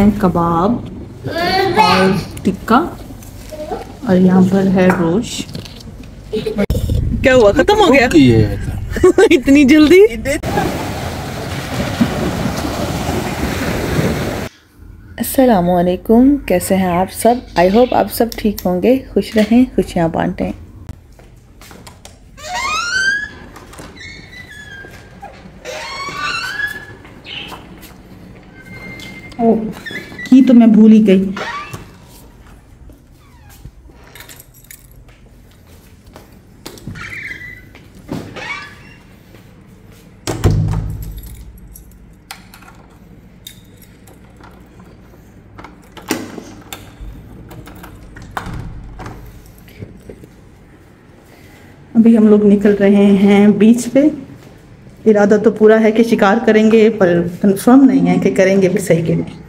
है कबाब और टिक्का और यहाँ पर है रोश। क्या हुआ? खत्म हो गया? इतनी जल्दी? असलकुम कैसे हैं आप सब? आई होप आप सब ठीक होंगे। खुश रहें खुशियाँ बांटें ओ की तो भूल ही गई। अभी हम लोग निकल रहे हैं बीच पे। इरादा तो पूरा है कि शिकार करेंगे, पर कंफर्म नहीं है कि करेंगे भी सही के नहीं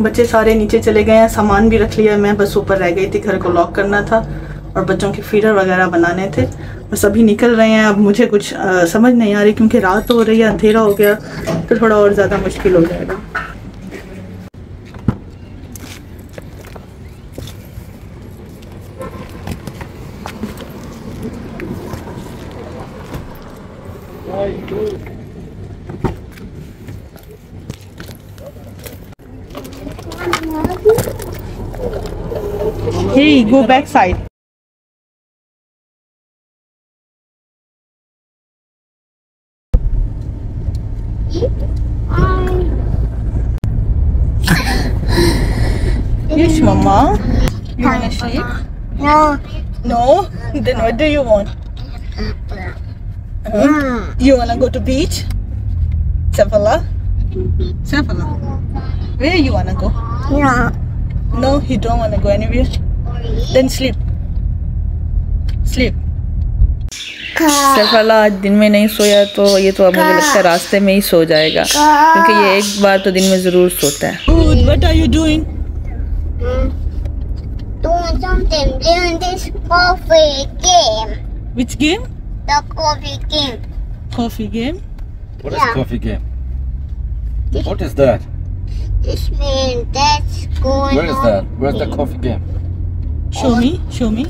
बच्चे सारे नीचे चले गए हैं सामान भी रख लिया मैं बस ऊपर रह गई थी घर को लॉक करना था और बच्चों के फीडर वगैरह बनाने थे। और सभी निकल रहे हैं। अब मुझे कुछ आ, समझ नहीं आ रही क्योंकि रात हो रही है अंधेरा हो गया तो थोड़ा और ज़्यादा मुश्किल हो जाएगा। Go back side. Yes, Mama. You wanna sleep? No. No. Then what do you want? Huh? You wanna go to beach? Safala? Safala. Where you wanna go? No. No, you don't wanna go anywhere. Then sleep. Sleep. सफला आज दिन में नहीं सोया तो ये तो अब मुझे लगता है रास्ते में ही सो जाएगा क्योंकि ये एक बार तो दिन में ज़रूर सोता है what are you doing? Doing something. Doing this coffee game. Which game? The coffee game. Coffee game. What yeah. is coffee game? This, What is that? This means that's going Where is on. that? Where's the coffee game? Show me, show me.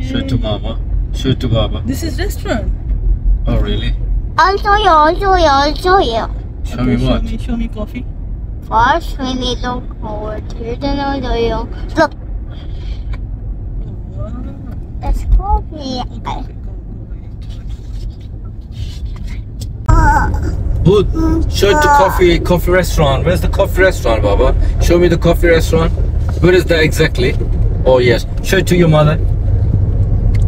Show it to mama. Show it to baba. This is restaurant. Oh really? I'll show you. I'll show you. I'll show you. Show me what? Show me, show me coffee. First, we need to forward here. Then I'll show you. Look, Wow. that's coffee. Okay, I, okay, go, uh, Hood, show it to coffee coffee restaurant. Where's the coffee restaurant, Baba? Show me the coffee restaurant. Where is that exactly? Oh yes. Show it to your mother.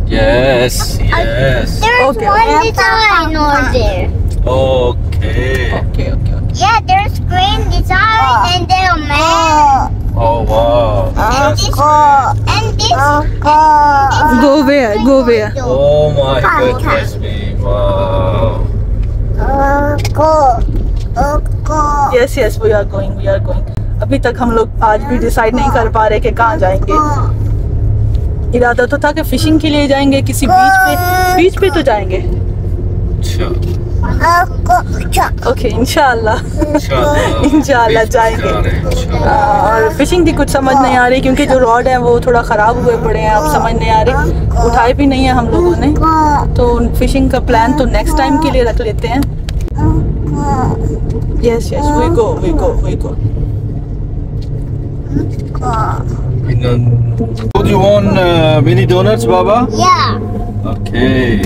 Yes, uh, uh, yes. there's Okay. one design over there. Okay. Okay, okay, okay. Yeah, there's green design and then a man. Oh, oh wow. And this, and this, and this Go where? Go where? Oh my goodness me. Wow. Go, go. Yes, yes, we are going, we are going. अभी तक हम लोग आज भी decide नहीं कर पा रहे कि कहाँ जाएँगे। इरादा तो था कि फिशिंग के लिए जाएँगे किसी बीच पे। बीच पे तो जाएँगे। ओके इंशाल्लाह Inshallah. इंशाल्लाह जाएँगे। और फिशिंग की कुछ समझ नहीं आ रही क्योंकि जो रॉड है वो थोड़ा ख़राब हुए पड़े हैं अब समझ नहीं आ रही। उठाए भी नहीं है हम लोगों ने। तो फिशिंग का प्लान तो नेक्स्ट टाइम के लिए रख लेते हैं। Yes yes we go we go we go do you want uh, mini donuts, Baba? Yeah. Okay.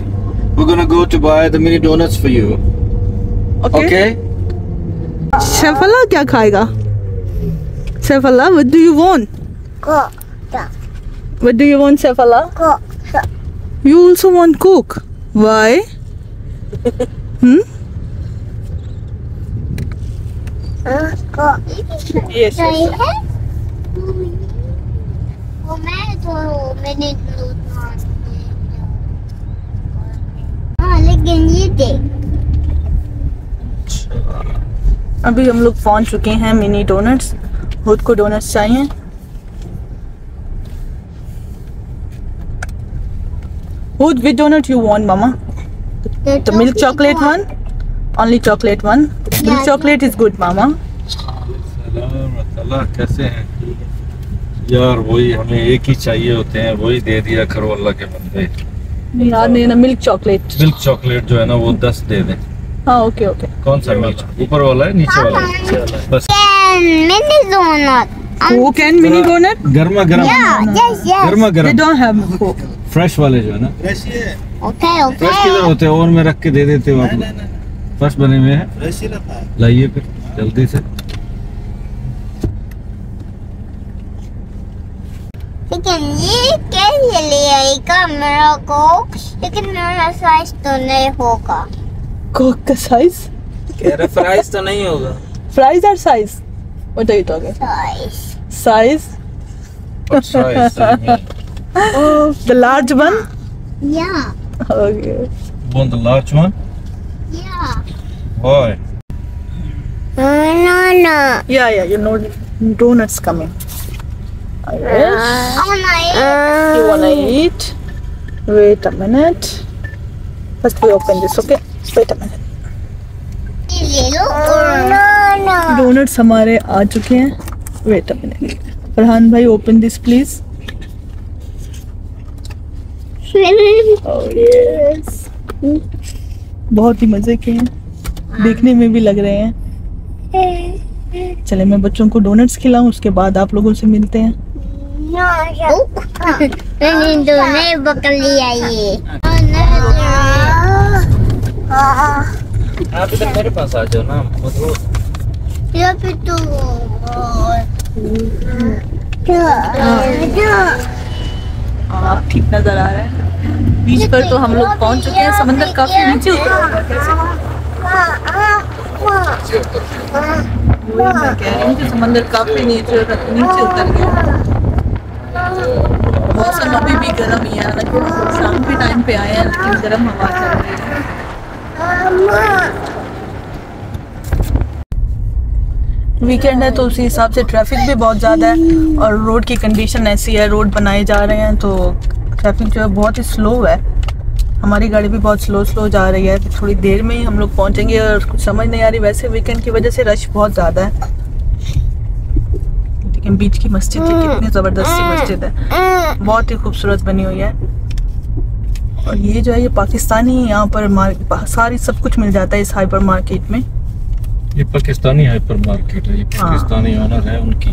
We're gonna go to buy the mini donuts for you. Okay Okay? सैफला क्या खाएगा सैफला what do you want Go. What do you want सैफला Go. You also want Coke? Why? hmm? Go. Yes, yes, yes. अभी हम लोग पहुँच चुके हैं mini donuts खुद को डोनट्स चाहिए। खुद विद डोनट यू वॉन्ट मामा तो milk chocolate one only chocolate one milk chocolate is good मामा कैसे हैं? यार वही हमें एक ही चाहिए होते हैं वही दे दिया करो अल्लाह के बंदे। याद नहीं ना मिल्क चॉकलेट मिल्क चॉकलेट जो है ना वो दस दे दें। हाँ ओके ओके कौन सा मिल्क ऊपर वाला है नीचे वाला है? बस। Mini donut. Who can mini donut? गर्मा गर्म। Yeah, yes, yes. गर्मा They गर्म don't have Coke. फ्रेश वाले जो है ना। Okay, फ्रेश किधर होते हैं? ओवन में रख के दे देते हो आप लोग फ्रेश बने हुए हैं। लाइए फिर जल्दी से। ले आएगा मेरा कोक लेकिन मेरा साइज तो नहीं होगा Coke का size? कह रहे फ्राइज तो नहीं होगा Fries or size? What are you talking? Size Size? अच्छा है सही में The large one? या Okay. want the large one या boy no no Yeah, yeah, you know donuts coming. Yes. You wanna eat? Wait a minute. First we open this, okay? Wait a minute. Donuts हमारे आ चुके हैं। Wait a minute Farhan भाई open this please बहुत ही मज़े के हैं। देखने में भी लग रहे हैं। चले मैं बच्चों को डोनट्स खिलाऊं उसके बाद आप लोगों से मिलते हैं। दोनों पकड़ लिया ये आप इधर मेरे पास आ जाओ ना मधुर या फिर तो आप ठीक नज़र आ रहे हैं बीच पर तो हम लोग पहुँच चुके हैं समंदर काफ़ी नीचे उतर हूँ समंदर काफ़ी नीचे नीचे उतर गया मौसम अभी भी गर्म ही है। हालाँकि शाम के टाइम पे आए हैं, लेकिन गर्म हवा चल रही है। वीकेंड है तो उसी हिसाब से ट्रैफ़िक भी बहुत ज़्यादा है और रोड की कंडीशन ऐसी है रोड बनाए जा रहे हैं तो ट्रैफ़िक जो है बहुत ही स्लो है। हमारी गाड़ी भी बहुत स्लो स्लो जा रही है। तो थोड़ी देर में ही हम लोग पहुँचेंगे और कुछ समझ नहीं आ रही। वैसे वीकेंड की वजह से रश बहुत ज़्यादा है। लेकिन बीच की मस्जिद है कितनी ज़बरदस्त सी मस्जिद है। बहुत ही खूबसूरत बनी हुई है। और ये जो है ये पाकिस्तानी यहाँ पर सारी सब कुछ मिल जाता है इस हाइपर मार्केट में। ये पाकिस्तानी हाइपर मार्केट है ये हाँ। पाकिस्तानी ओनर है उनकी।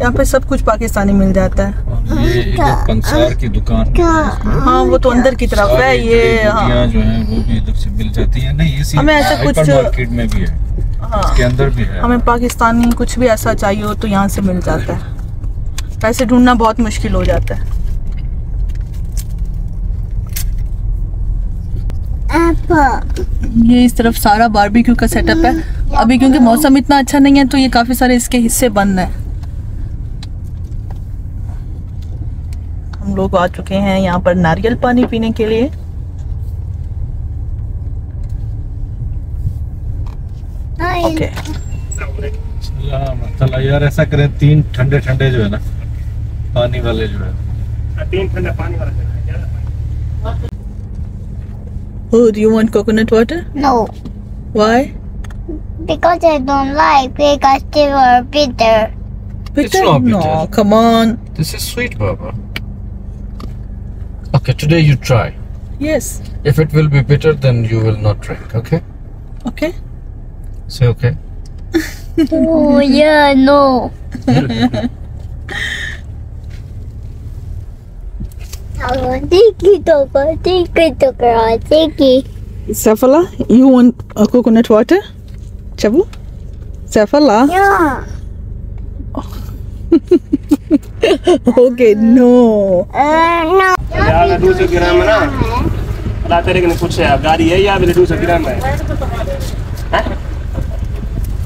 यहाँ पे सब कुछ पाकिस्तानी मिल जाता है। ये पंसार की दुकान है। हाँ वो तो अंदर की तरफ़ है ये हाँ। जो हैं वो भी इधर से मिल जाती है। नहीं इसी हमें ऐसा कुछ- मार्केट में भी है। हाँ। इसके अंदर भी है। हमें पाकिस्तानी कुछ भी ऐसा चाहिए हो तो यहाँ से मिल जाता है। वैसे ढूंढना बहुत मुश्किल हो जाता है। ये इस तरफ़ सारा बारबेक्यू का सेटअप है। अभी क्योंकि मौसम इतना अच्छा नहीं है तो ये काफ़ी सारे इसके हिस्से बंद हैं। हम लोग आ चुके हैं यहाँ पर नारियल पानी पीने के लिए। ओके सलाम चला यार ऐसा करें तीन ठंडे ठंडे जो है ना पानी वाले जो है तीन ठंडा पानी वाला चाहिए, ज्यादा पानी। Oh, do you want coconut water? No, Why? because I don't like because they were bitter. Bitter? not No, bitter. come on. This is sweet, Baba. Okay, today you try. Yes. If it will be bitter, then you will not drink. Okay? Okay. Say okay. oh yeah, no. Safala, you want a coconut water? Chabu? Safala? Yeah. Okay, no. Uh, no. है गाड़ी है या मेरे ग्राम है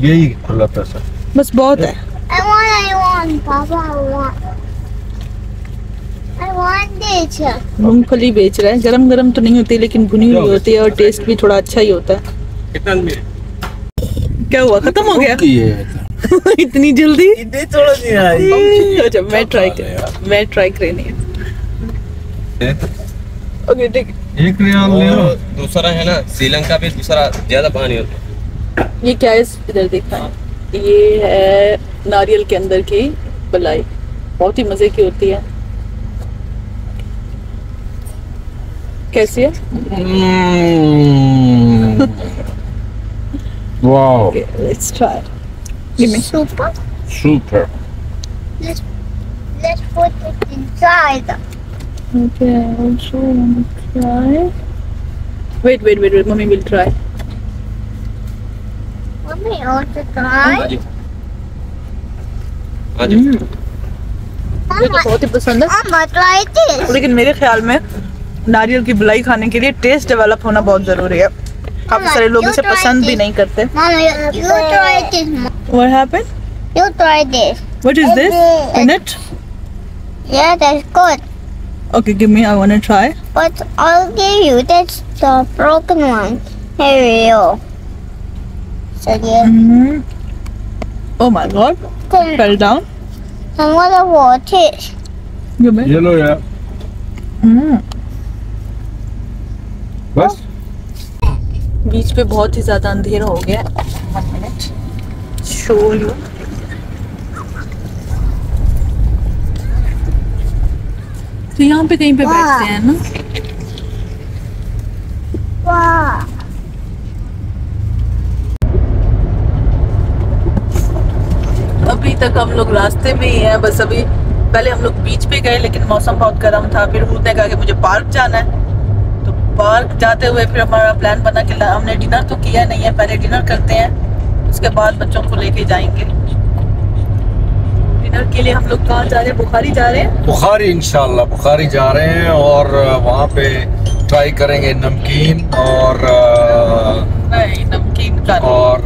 यही खुला पैसा। बस बहुत है। I want. I want. Papa, I want. I want मूंगफली बेच रहा है। गरम गरम तो नहीं होती लेकिन भुनी हुई होती है और टेस्ट भी थोड़ा अच्छा ही होता है। कितना में? क्या हुआ? खत्म हो गया? इतनी जल्दी? इतनी थोड़ा नहीं आई। अच्छा मैं ट्राई कर मैं ट्राई करनी है। ओके ठीक है। एक रियाल ले लो। दूसरा है ना श्रीलंका में दूसरा ज़्यादा पानी होता है। ये क्या है? इधर दिखाएँ ये है नारियल के अंदर की बलाई बहुत ही मज़े की होती है। कैसी है? Wow. Let's try give me Super. Super Let's let's put it inside. Okay, I also want to try. Wait, wait, wait, wait. Mommy will try. Mommy also try. Mm. मुझे तो बहुत ही पसंद है try लेकिन मेरे ख्याल में नारियल की बुलाई खाने के लिए टेस्ट डेवलप होना बहुत ज़रूरी है काफ़ी सारे लोग इसे पसंद भी नहीं करते. What happened? You try this. What is this? Peanut? Yeah, that's good. Okay, give me. I wanna try. But I'll give you that's the broken one. Here you go. So yeah, Mm. Oh my God! come Fell down. I'm gonna watch it. Give me. ये लो यार Mm. बस बीच पे बहुत ही ज्यादा अंधेरा हो गया one minute show you तो यहाँ पे कहीं पे बैठते हैं ना? अभी तक हम लोग रास्ते में ही हैं बस अभी पहले हम लोग बीच पे गए लेकिन मौसम बहुत गर्म था फिर उन्होंने कहा कि मुझे पार्क जाना है। तो पार्क जाते हुए फिर हमारा प्लान बना कि हमने डिनर तो किया नहीं है पहले डिनर करते हैं उसके बाद बच्चों को लेके जाएँगे। डिनर के लिए हम लोग कहाँ जा रहे हैं? बुखारी जा रहे हैं? बुखारी इंशाल्लाह बुखारी जा रहे हैं और वहाँ पे ट्राई करेंगे नमकीन और नहीं नमकीन का और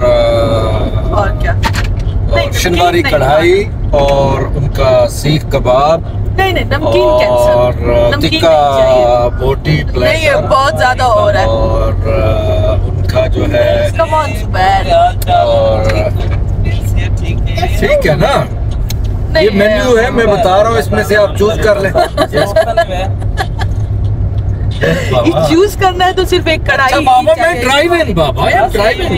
और क्या? शिनवारी कढ़ाई और उनका सीख कबाब नहीं नहीं नमकीन और टिक्का बोटी नहीं ये बहुत ज़्यादा हो रहा है। और उनका जो है और ठीक है ना? ये मेन्यू है मैं बता रहा हूँ इसमें से आप चूज़ कर लें। चूज़ करना है तो सिर्फ़ एक कढ़ाई अच्छा बाबा मैं drive in Baba I drive इन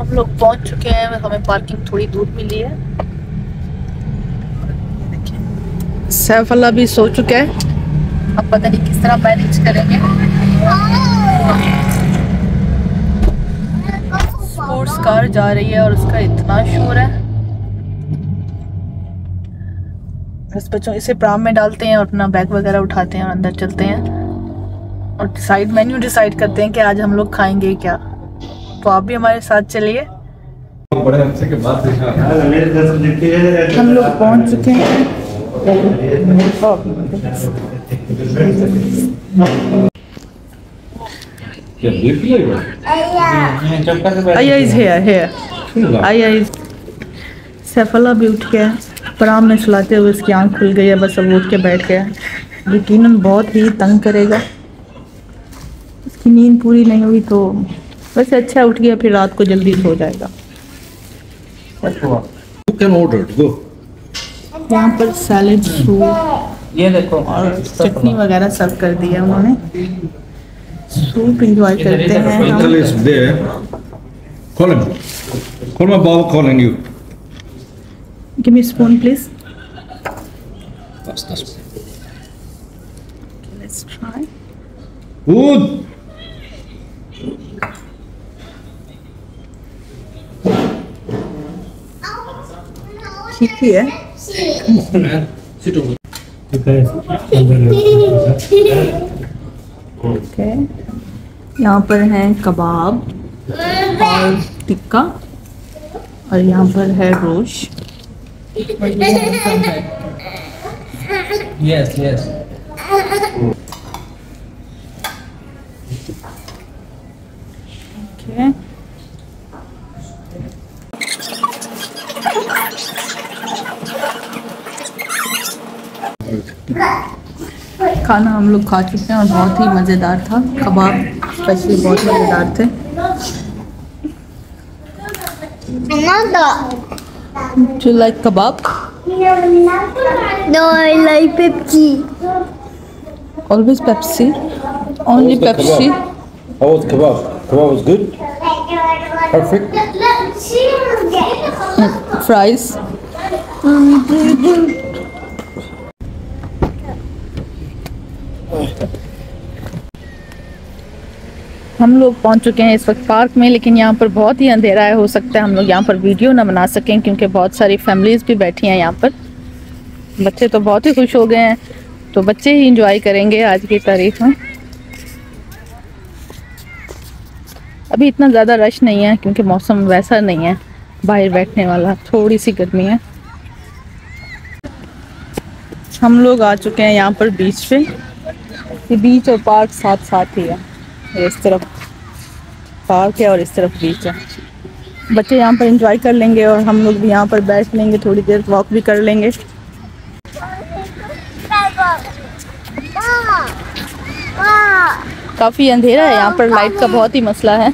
हम लोग पहुँच चुके हैं हमें पार्किंग थोड़ी दूर मिली है। सैफ अल्लाह भी सो चुका है। अब पता नहीं किस तरह मैनेज करेंगे। स्पोर्ट्स कार जा रही है और उसका इतना शोर है। बस बच्चों इसे प्राम में डालते हैं और अपना बैग वगैरह उठाते हैं और अंदर चलते हैं। और डिसाइड मेन्यू डिसाइड करते हैं कि आज हम लोग खाएँगे क्या। तो आप भी हमारे साथ चलिए। हम लोग पहुँच चुके हैं। आया। इज़ हेयर हेयर आया इज़ सैफला भी उठ गया। पराम में सुलाते हुए उसकी आँख खुल गई है बस अब उठ के बैठ गया यकीनन बहुत ही तंग करेगा उसकी नींद पूरी नहीं हुई तो वैसे अच्छा उठ गया फिर रात को जल्दी सो जाएगा. यहाँ पर सैलेड सूप ये देखो और चटनी वगैरह सर्व कर दिया उन्होंने सूप इंजॉय करते हैं हम. Call him. Call my calling you. Give me spoon please That's that's let's try good. ठीक ही है. ओके यहाँ पर है कबाब और टिक्का और यहाँ पर है रोश। Yes, yes. खाना हम लोग खा चुके हैं और बहुत ही मज़ेदार था कबाब स्पेशली बहुत मज़ेदार थे. Do you like kebab? No, I like Pepsi. Always Pepsi. Only What Pepsi. kebab? How was kebab? Kebab was good? Perfect? Hmm, fries. Um, हम लोग पहुँच चुके हैं इस वक्त पार्क में, लेकिन यहाँ पर बहुत ही अंधेरा है, हो सकता है हम लोग यहाँ पर वीडियो ना बना सकें, क्योंकि बहुत सारी फैमिलीज़ भी बैठी हैं यहाँ पर। बच्चे तो बहुत ही खुश हो गए हैं तो बच्चे ही इंजॉय करेंगे आज की तारीख में। अभी इतना ज़्यादा रश नहीं है, क्योंकि मौसम वैसा नहीं है, बाहर बैठने वाला, थोड़ी सी गर्मी है। हम लोग आ चुके हैं यहाँ पर बीच पे। ये बीच और पार्क साथ साथ ही है। इस तरफ़ पार्क है और इस तरफ़ बीच है। बच्चे यहाँ पर इंजॉय कर लेंगे और हम लोग भी यहाँ पर बैठ लेंगे, थोड़ी देर वॉक भी कर लेंगे। काफ़ी अंधेरा है यहाँ पर लाइट का बहुत ही मसला है।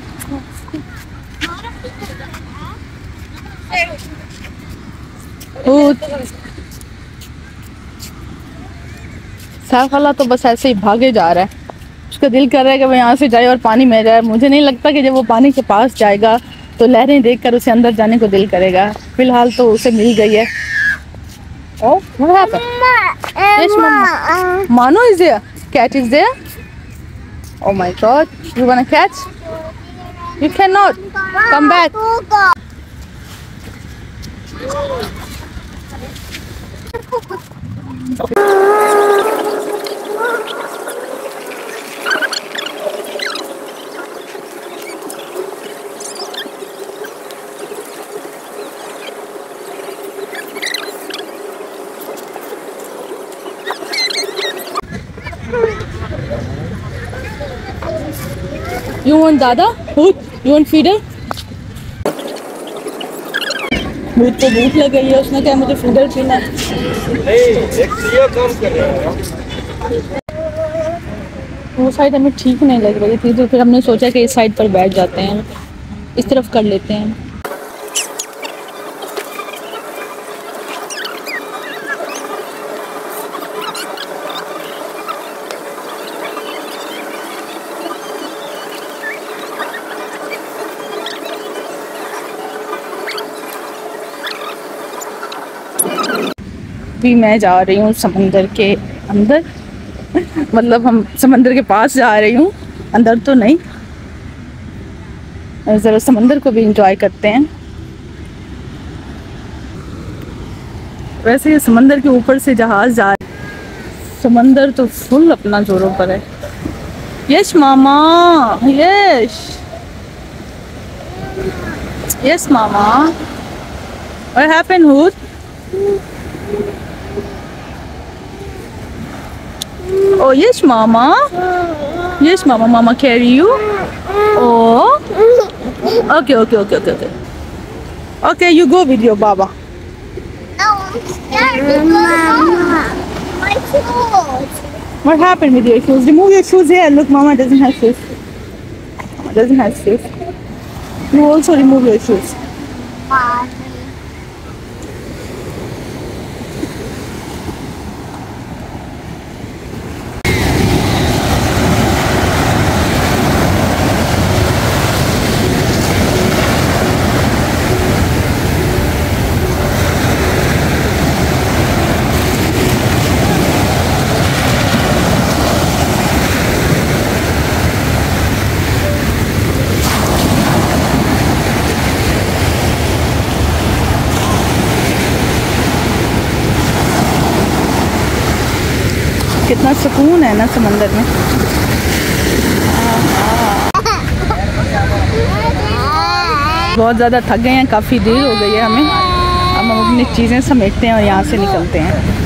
वाला तो बस ऐसे ही भागे जा रहा है। उसका दिल कर रहा है कि वो यहाँ से जाए और पानी में जाए। मुझे नहीं लगता कि जब वो पानी के पास जाएगा तो लहरें देख कर उसे अंदर जाने को दिल करेगा। फ़िलहाल तो उसे मिल गई है। मानो is catch is there oh my god you want catch you can not come back You want Dada? Hoot? You want feeder? भूत तो भूख लग गई है उसने कहा मुझे फीडर पीना है नहीं एक ये काम कर रहे वो साइड हमें ठीक नहीं लग रही थी तो फिर हमने सोचा कि इस साइड पर बैठ जाते हैं इस तरफ़ कर लेते हैं भी मैं जा रही हूँ समंदर के अंदर। मतलब हम समंदर के पास जा रही हूँ, अंदर तो नहीं। ज़रा समंदर को भी इंजॉय करते हैं। वैसे ये समंदर के ऊपर से जहाज़ जा समंदर तो फुल अपना जोरों पर है। यश मामा, यश। यस मामा। What happened, Hood? Oh yes mama. Yes mama. Mama carry you. Oh. Okay okay okay okay okay. Okay you go with your baba. No, I'm scared because my shoes. what happened with your shoes? Remove your shoes here. Look mama doesn't have shoes. Mama doesn't have shoes. You also remove your shoes कितना सुकून है ना समंदर में। बहुत ज़्यादा थक गए हैं, काफ़ी देर हो गई है हमें। अब हम अपनी चीज़ें समेटते हैं और यहाँ से निकलते हैं।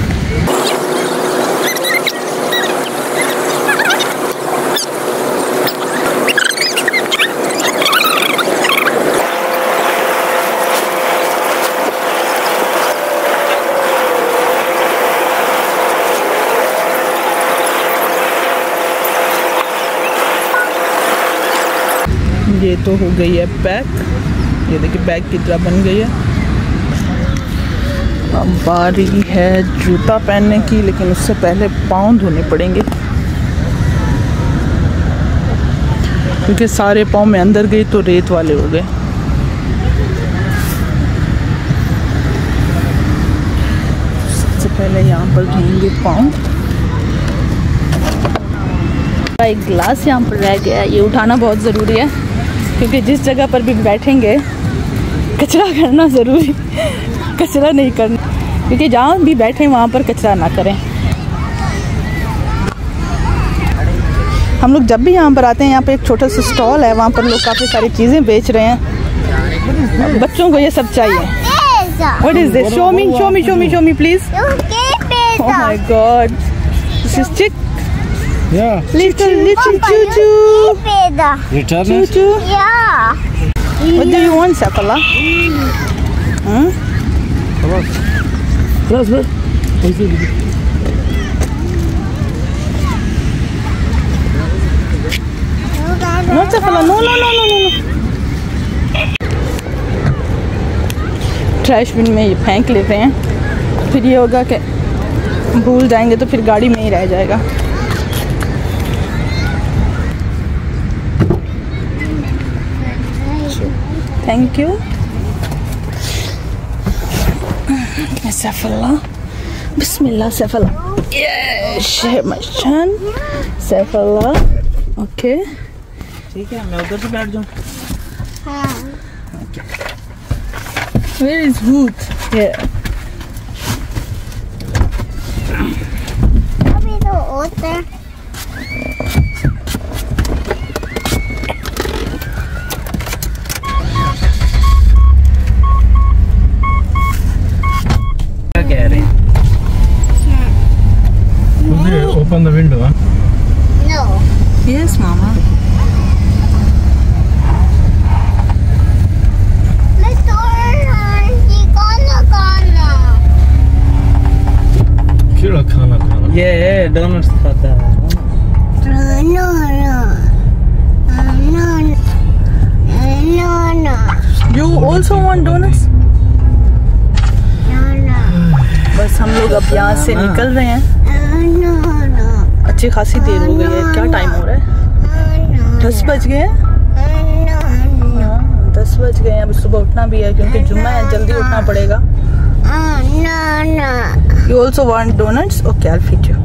ये तो हो गई है पैक। ये देखिए बैग की तरह बन गई है। अब बारी है जूता पहनने की, लेकिन उससे पहले पाँव धोने पड़ेंगे। क्योंकि सारे पाँव में अंदर गई तो रेत वाले हो गए। सबसे पहले यहाँ पर धोएँगे पाँव। एक गिलास यहाँ पर रह गया ये उठाना बहुत ज़रूरी है। क्योंकि जिस जगह पर भी बैठेंगे कचरा करना ज़रूरी कचरा नहीं करना क्योंकि जहाँ भी बैठे वहाँ पर कचरा ना करें हम लोग जब भी यहाँ पर आते हैं यहाँ पर एक छोटा सा स्टॉल है वहाँ पर लोग काफ़ी सारी चीज़ें बेच रहे हैं बच्चों को ये सब चाहिए. What is this? Show me, show me, show me, show me, please. Oh my God, this is chick, Yeah. little, little Papa, choo you choo, get. Return choo choo. Yeah. What do you want, Safala? Huh? Bas bas. No, Safala, no, Sakala. no, no, no, no, no. Trash bin में ये फेंक लेते हैं फिर ये होगा कि भूल जाएँगे तो फिर गाड़ी में ही रह जाएगा थैंक यू सैफुल्ला बिस्मिल्लाह सैफुल्ला ये शहमशान सैफुल्ला ओके ठीक है मैं उधर से बैठ जाऊँ। Where is Hoot? Here. Abre the water. क्या कह रहे हैं Open the window, huh? No. Yes, Mama. Let's turn. He gonna gonna. Kira khana khana. ये डोनट्स खाता है No, no, no. No. बस हम लोग अब यहाँ से निकल रहे हैं. अच्छी खासी देर हो गई है क्या टाइम हो रहा है दस बज गए हैं. हाँ, दस बज गए हैं अब सुबह उठना भी है क्योंकि जुम्मा है जल्दी उठना पड़ेगा. You also want donuts okay I feed you